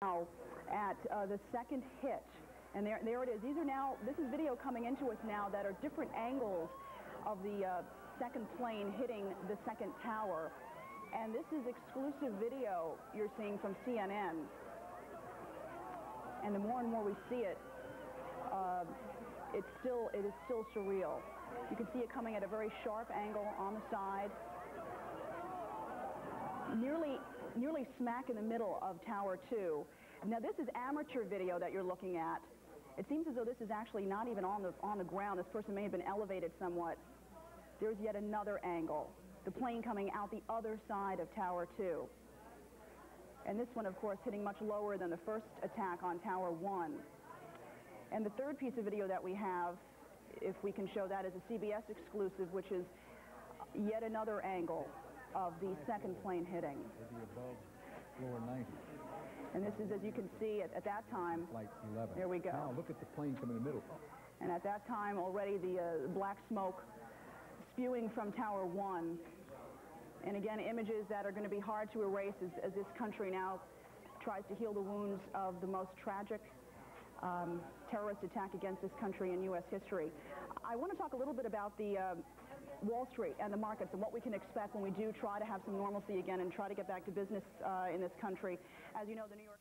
now at uh, the second hit. And there, there it is. These are now, this is video coming into us now that are different angles of the uh, second plane hitting the second tower. And this is exclusive video you're seeing from CNN. And the more and more we see it, uh, it's still, it is still surreal. You can see it coming at a very sharp angle on the side. Nearly nearly smack in the middle of Tower 2. Now this is amateur video that you're looking at. It seems as though this is actually not even on the, on the ground. This person may have been elevated somewhat. There's yet another angle. The plane coming out the other side of Tower 2. And this one, of course, hitting much lower than the first attack on Tower 1. And the third piece of video that we have, if we can show that, is a CBS exclusive, which is yet another angle of the second plane hitting. Above floor 90. And this is, as you can see, at, at that time, Flight 11. There we go. Now look at the plane coming in the middle. and at that time already the uh, black smoke spewing from Tower 1. And again, images that are going to be hard to erase as, as this country now tries to heal the wounds of the most tragic um, terrorist attack against this country in U.S. history. I want to talk a little bit about the uh, Wall Street and the markets and what we can expect when we do try to have some normalcy again and try to get back to business uh, in this country. As you know, the New York...